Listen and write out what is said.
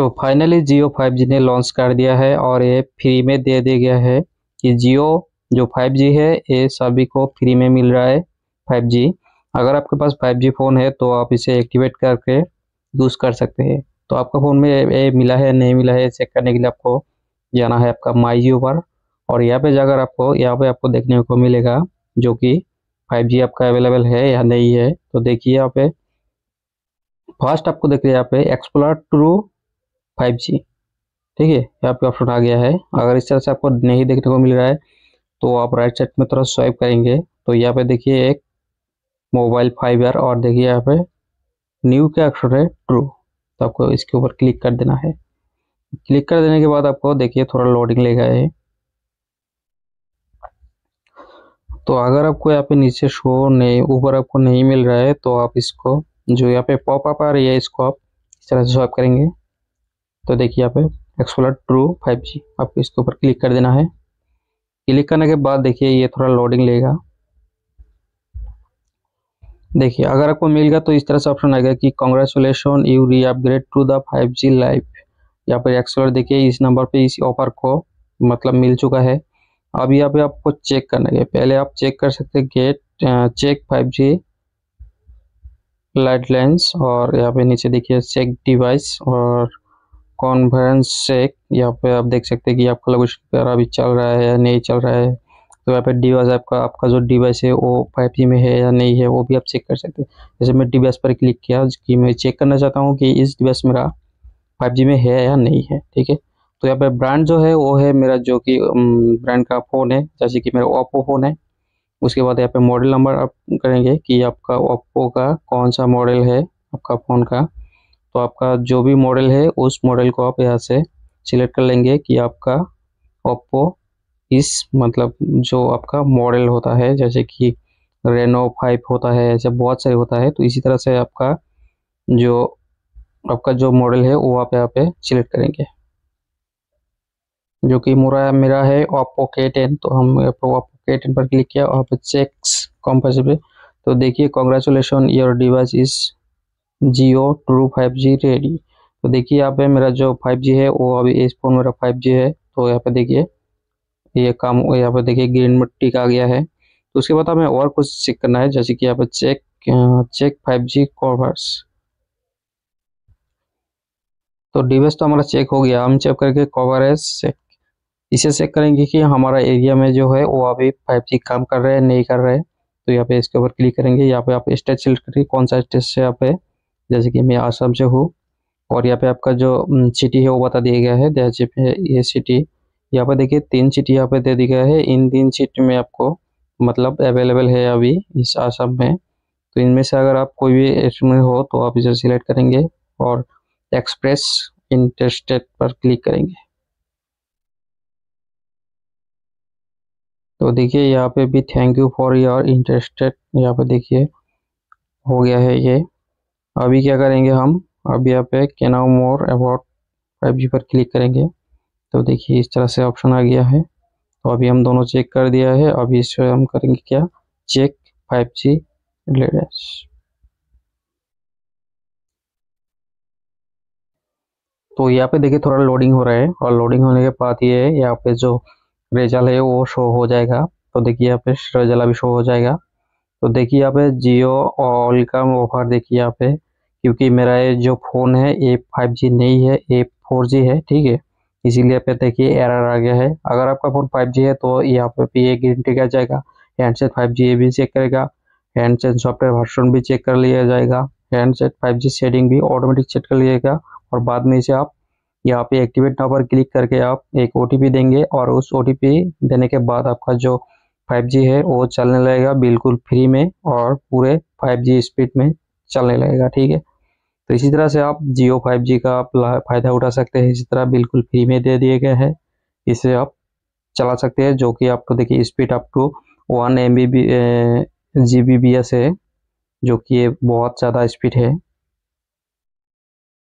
तो फाइनली जियो 5G ने launch कर दिया है और ये फ्री में दे दिया गया है कि जियो जो 5G है, ये सभी को फ्री में मिल रहा है 5G अगर आपके पास 5G फ़ोन है तो आप इसे एक्टिवेट करके यूज़ कर सकते हैं। तो आपका फ़ोन में ये मिला है, नहीं मिला है चेक करने के लिए आपको जाना है आपका माई जियो पर। और यहाँ पे जाकर आपको, यहाँ पे आपको देखने को मिलेगा जो कि 5G आपका अवेलेबल है या नहीं है। तो देखिए यहाँ पे फ़र्स्ट आपको देख रहे यहाँ पे एक्सप्लोर टू फाइव जी। ठीक है यहाँ पे ऑप्शन आ गया है। अगर इस तरह से आपको नहीं देखने को मिल रहा है तो आप राइट साइड में थोड़ा स्वाइप करेंगे। तो यहाँ पे देखिए एक मोबाइल फाइव आर और देखिए यहाँ पे न्यू के ऑप्शन है? ट्रू तो आपको इसके ऊपर क्लिक कर देना है। क्लिक कर देने के बाद आपको देखिए थोड़ा लोडिंग लेगा है तो अगर आपको यहाँ पे नीचे शो नहीं, ऊपर आपको नहीं मिल रहा है तो आप इसको, जो यहाँ पे पॉप अप आ रही है, इसको आप इस तरह से स्वाइप करेंगे। तो देखिए यहाँ पे एक्सप्लोर ट्रू फाइव जी आपको इसके ऊपर क्लिक कर देना है। क्लिक करने के बाद देखिए ये थोड़ा लोडिंग लेगा। देखिए, अगर आपको मिल गया तो इस तरह से ऑप्शन आएगा कि congratulation you're upgrade to the five G life यहाँ पर एक्सप्लोर देखिए, इस नंबर पे, इस ऑफ़र को मतलब मिल चुका है। अब यहाँ पे आपको चेक करना है। पहले आप चेक कर सकते हैं get check 5G light lens और यहाँ पे नीचे देखिए चेक डिवाइस और कॉन्फ्रेंस चेक यहाँ पे आप देख सकते हैं कि आपका पर अभी चल रहा है या नहीं चल रहा है। तो यहाँ पे डिवाइस आपका आपका जो डिवाइस है, वो फाइव जी में है या नहीं है, वो भी आप चेक कर सकते हैं। जैसे मैं डिवाइस पर क्लिक किया कि मैं चेक करना चाहता हूँ कि इस डिवाइस मेरा फाइव जी में है या नहीं है, ठीक है? तो यहाँ पे ब्रांड जो है, वो है मेरा जो कि ब्रांड का फ़ोन है, जैसे कि मेरा ओप्पो फ़ोन है। उसके बाद यहाँ पे मॉडल नंबर आप करेंगे कि आपका ओप्पो का कौन सा मॉडल है, आपका फ़ोन का। तो आपका जो भी मॉडल है, उस मॉडल को आप यहाँ से सिलेक्ट कर लेंगे कि आपका ओप्पो इस मतलब जो आपका मॉडल होता है, जैसे कि रेनो फाइव होता है, ऐसे बहुत सारे होता है तो इसी तरह से आपका जो आपका जो मॉडल है, वो आप यहाँ पे सिलेक्ट करेंगे। जो कि मेरा मेरा है ओप्पो के टेन तो हम ओप्पो के टेन पर क्लिक किया और चेक्स कंपल्सरी तो देखिए congratulation your device is Jio, true five G, ready. तो देखिए यहाँ पे मेरा जो फाइव जी है, वो अभी इस फ़ोन मेरा फाइव जी है। तो यहाँ पे देखिए, ये काम, यहाँ पे देखिए ग्रीन मिट्टी का आ गया है। तो उसके बाद हमें और कुछ चेक करना है, जैसे कि यहाँ पे check check five G covers तो डिवाइस तो हमारा चेक हो गया, हम चेक करके कवरेज चेक। इसे चेक करेंगे कि हमारा एरिया में जो है, वो अभी फाइव जी काम कर रहे हैं, नहीं कर रहे हैं। तो यहाँ पे इसके ऊपर क्लिक करेंगे, यहाँ पे आप स्टेट सिलेक्ट करिए, कौन सा स्टेट से यहाँ पे। जैसे कि मैं आसाम से हूँ और यहाँ पे आपका जो सिटी है वो बता दिया गया है जैसे ये सिटी यहाँ पे देखिए तीन सिटी यहाँ पे दे दिया गया है। इन तीन सिटी में आपको मतलब अवेलेबल है अभी इस आसाम में। तो इनमें से अगर आप कोई भी इसमें हो तो आप इसे सिलेक्ट करेंगे और एक्सप्रेस इंटरस्टेट पर क्लिक करेंगे। तो देखिए यहाँ पे भी thank you for your interested यहाँ पे देखिए हो गया है ये। अभी क्या करेंगे हम? अभी यहाँ पे कैनाउ मोर अबाउट फाइव जी पर क्लिक करेंगे। तो देखिए इस तरह से ऑप्शन आ गया है। तो अभी हम दोनों चेक कर दिया है। अभी इससे हम करेंगे क्या? चेक फाइव जी तो यहाँ पे देखिए थोड़ा लोडिंग हो रहा है और लोडिंग होने के बाद ये यहाँ पे जो रिज़ल्ट है वो शो हो जाएगा। तो देखिए यहाँ पे रिज़ल्ट अभी शो हो जाएगा। तो देखिए यहाँ पे जियो ऑल का ऑफ़र देखिए यहाँ पे। क्योंकि मेरा ये जो फ़ोन है, ये फाइव जी नहीं है, ये फोर जी है, ठीक है? इसीलिए पे देखिए एरर आ गया है। अगर आपका फ़ोन फाइव जी है तो यहाँ पे भी ये गारंटी आ जाएगा। हैंडसेट फाइव जी ये भी चेक करेगा। हैंडसेट सॉफ्टवेयर वर्जन भी चेक कर लिया जाएगा। हैंडसेट फाइव जी सेटिंग भी ऑटोमेटिक चेक कर लिएगा और बाद में इसे आप यहाँ पे एक्टिवेट नाउ पर क्लिक करके आप एक ओटीपी देंगे और उस ओटीपी देने के बाद आपका जो 5G है, वो चलने लगेगा बिल्कुल फ्री में और पूरे 5G स्पीड में चलने लगेगा, ठीक है? तो इसी तरह से आप जियो फाइव जी का आप फ़ायदा उठा सकते हैं। इसी तरह बिल्कुल फ्री में दे दिए गए हैं। इसे आप चला सकते हैं, जो कि आपको देखिए speed up to one M B G B B S है, जो कि ये बहुत ज़्यादा स्पीड है।